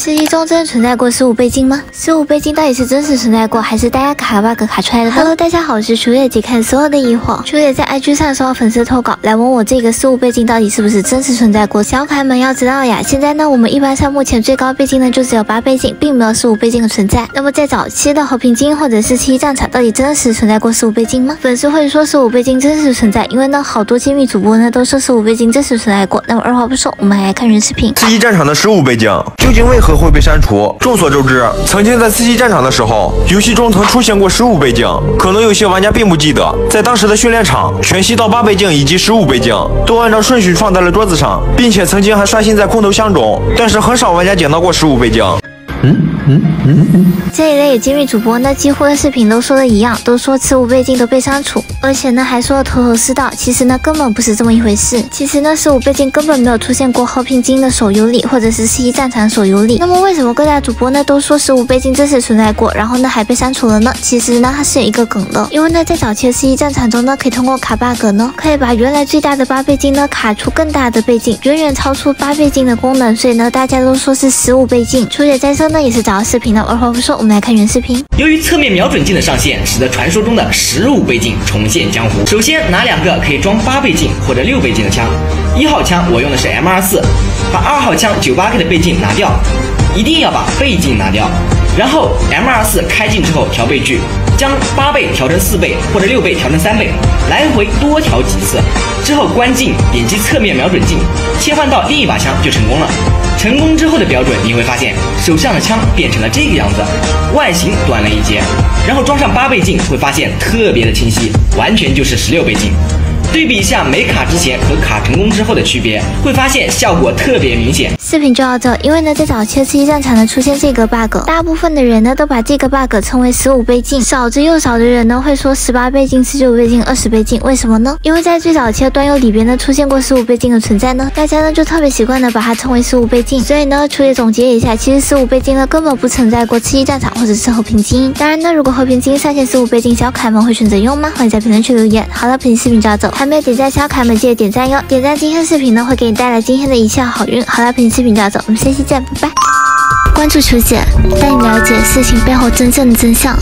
吃鸡中真的存在过十五倍镜吗？十五倍镜到底是真实存在过，还是大家卡 bug 卡出来的？Hello，大家好，我是楚月，解开所有的疑惑。楚月在 IG 上收到粉丝投稿，来问我这个十五倍镜到底是不是真实存在过？小可爱们要知道呀，现在呢，我们一般上目前最高倍镜呢就只有八倍镜，并没有十五倍镜的存在。那么在早期的和平精英或者是七战场，到底真实存在过十五倍镜吗？粉丝会说十五倍镜真实存在，因为呢，好多揭秘主播呢都说十五倍镜真实存在过。那么二话不说，我们来看原视频。吃鸡战场的十五倍镜究竟为何会被删除？众所周知，曾经在刺激战场的时候，游戏中曾出现过十五倍镜，可能有些玩家并不记得，在当时的训练场，全息到八倍镜以及十五倍镜都按照顺序放在了桌子上，并且曾经还刷新在空投箱中，但是很少玩家捡到过十五倍镜。嗯嗯嗯嗯，这一类揭秘主播呢，几乎的视频都说的一样，都说吃五倍镜都被删除，而且呢还说的头头是道。其实呢根本不是这么一回事。其实呢十五倍镜根本没有出现过和平精英的手游里，或者是世纪战场手游里。那么为什么各大主播呢都说十五倍镜真实存在过，然后呢还被删除了呢？其实呢它是有一个梗的，因为呢在早期的世纪战场中呢，可以通过卡 bug 呢，可以把原来最大的八倍镜呢卡出更大的倍镜，远远超出八倍镜的功能，所以呢大家都说是十五倍镜。初雪再生那也是找到视频。了二话不说，我们来看原视频。由于侧面瞄准镜的上线，使得传说中的十五倍镜重现江湖。首先，拿两个可以装八倍镜或者六倍镜的枪。一号枪我用的是 M 二四，把二号枪九八 K 的倍镜拿掉，一定要把倍镜拿掉。然后 M 二四开镜之后调倍距，将八倍调成四倍或者六倍调成三倍，来回多调几次。之后关镜，点击侧面瞄准镜，切换到另一把枪就成功了。成功之后的标准，你会发现手上的枪变成了这个样子，外形短了一截。然后装上八倍镜，会发现特别的清晰，完全就是十六倍镜。对比一下没卡之前和卡成功之后的区别，会发现效果特别明显。视频就到这，因为呢，在早期的吃鸡战场呢出现这个 bug，大部分的人呢都把这个 bug 称为十五倍镜，少之又少的人呢会说十八倍镜、十九倍镜、二十倍镜，为什么呢？因为在最早期的端游里边呢出现过十五倍镜的存在呢，大家呢就特别习惯的把它称为十五倍镜，所以呢，处理总结一下，其实十五倍镜呢根本不存在过吃鸡战场或者是和平精英。当然呢，如果和平精英上线十五倍镜，小可爱们会选择用吗？欢迎在评论区留言。好了，本期视频就到这，还没有点赞小可爱们记得点赞哟，点赞今天视频呢会给你带来今天的一切好运。好了，本期视频就到这，我们下期。见，拜拜！关注球姐，带你了解事情背后真正的真相。